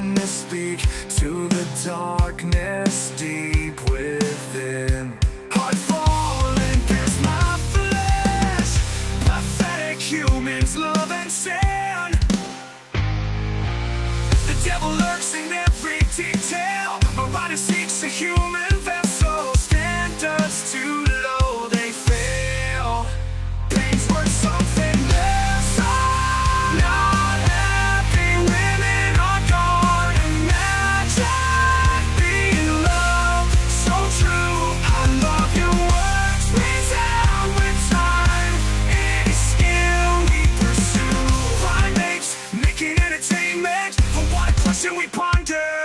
madness speak to the darkness deep within. Heart falling past my flesh, pathetic humans love and sin. The devil lurks in every detail, my body seeks a human. should we ponder?